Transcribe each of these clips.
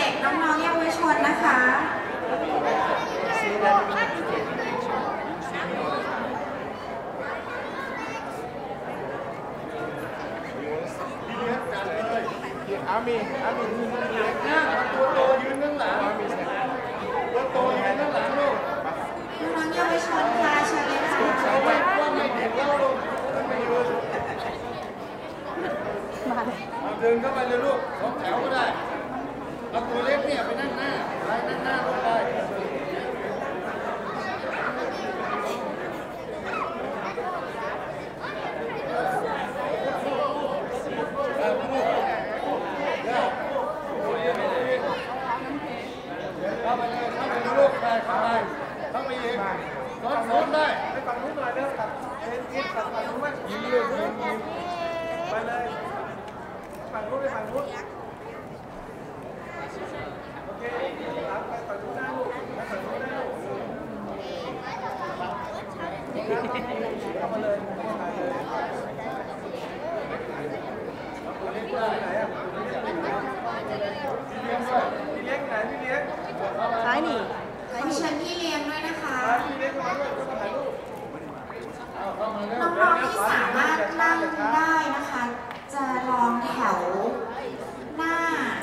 ด็กๆ น้องๆเยาวชนนะคะอามีอามียืนข้างหลังนะตัวโตยืนข้างหลังอามีตัวโตยืนข้างหลังลูกน้องๆเยาวชนค่ะเชิญเลยค่ะใส่ไว้ว่าไม่เด็กแล้วลูกไม่ยืนเอาเดินเข้าไปเลยลูกสองแถวก็ได้ เอาตัวเล็กเนี่ยไปนั่งหน้าไปนั่งหน้าลงไปเอาลูกเข้าไปเลยเข้าไปเลยลูกไปเข้าไปเข้าไปอีกซ้อนสอนได้ไปฝั่งนู้นหน่อยเด้อครับเอ็นเอ็นฝั่งฝั่งนู้นมั้ยยิ้มลูกยิ้มยิ้มไปเลยฝั่งนู้นไปฝั่งนู้นโอเคครับไปฝั่งนู้นนะลูกไปฝั่งนู้นนะลูกเข้ามาเลยเข้ามาเลยไหนอะพี่เลี้ยงด้วยพี่เลี้ยงไหนพี่เลี้ยง ซ้ายนี่ ข อเชิญพี่เลี้ยงด้วยนะคะ น้องๆที่สามารถนั่งได้นะคะ จะลองแถวหน้า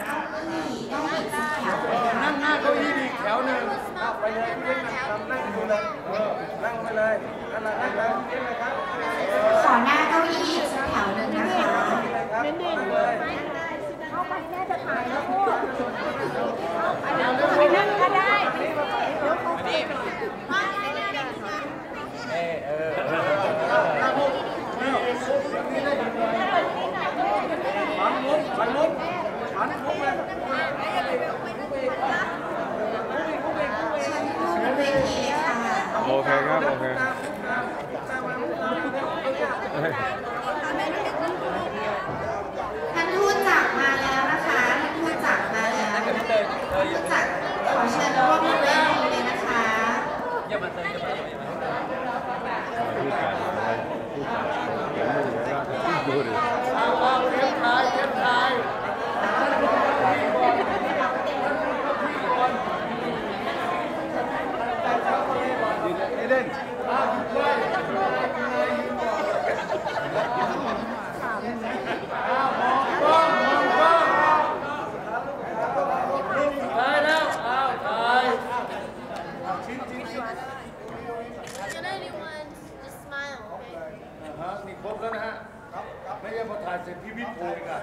เก้าอี้ได้อีกแถวนั่งหน้าเก้าอี้อีกแถวหนึ่งเอาไปเลยพี่เลี้ยงนั่งนั่งดูเลยนั่งไปเลยนั่งนั่งนั่งพี่เลยงเลยครับ ขอหน้าเก้าอี้อีกสักแถวหนึ่งนะคะ ครับนั่งเลย เข้าไปแม่จะถ่ายแล้วพูดไปนั่งก็ได้เดี๋ยวเขา ฝันมุกฝันมุกฝันมุกเลย เชิญพูดบนเวทีเลยค่ะ โอเคครับ โอเค ตามตามตามมามุกตามมามุก ท่านทูตจักรมาแล้วนะคะท่านทูตจักรมาแล้วท่านทูตจักรขอเชิญร่วมบนเวทีเลยนะคะ ผู้จัดอะไรผู้จัดเขียนมือแล้วดูดิ เอาเอาเทียบทายเทียบทาย เอเดน เอาหยุดเลยเอามองกล้องมองกล้องถ่ายแล้วเอาถ่าย Can anyone just smile? Okay. อ่าฮะนี่ครบแล้วนะฮะ ไม่ใช่พอถ่ายเสร็จพี่วิทย์โผล่อีกอ่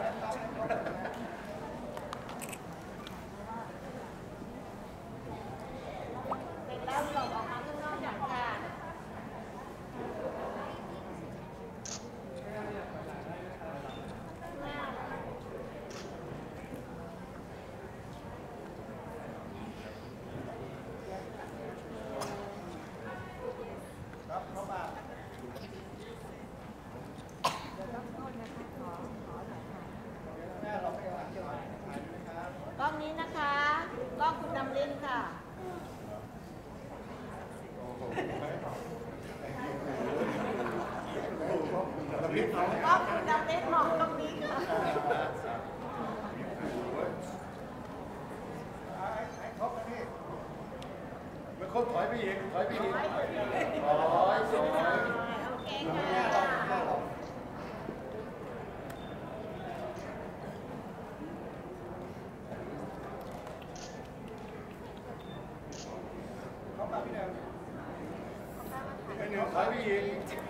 ล้องนี้นะคะกล้องคุณดำเลินค่ะกล้องคุณดำเลินมองตรงนี้ค่ะไม่ครบถอยไปอีกถอยไปอีกถอยถอยไอ้หนึ่งถ Hadi yiyelim.